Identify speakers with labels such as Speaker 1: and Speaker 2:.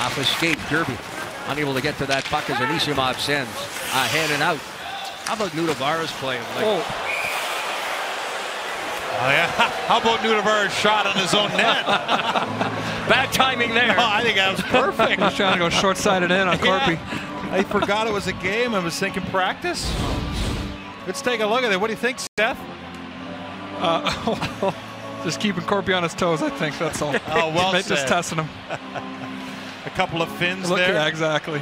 Speaker 1: Off a skate, Derby unable to get to that puck as Anisimov sends. Hand and out.
Speaker 2: How about Nutivaara's play? Like,
Speaker 3: Oh,
Speaker 4: Oh, yeah. How about Nutivaara's shot on his own net?
Speaker 1: Bad timing there.
Speaker 4: oh, I think that was perfect.
Speaker 3: he's trying to go short-sided in on Korpi.
Speaker 4: Yeah. I forgot it was a game. I was thinking practice. Let's take a look at it. What do you think, Seth?
Speaker 3: Uh, just keeping Korpi on his toes, I think. That's all.
Speaker 4: Oh, well
Speaker 3: Just testing him.
Speaker 4: A couple of fins
Speaker 3: Look,
Speaker 4: there.
Speaker 3: yeah, exactly.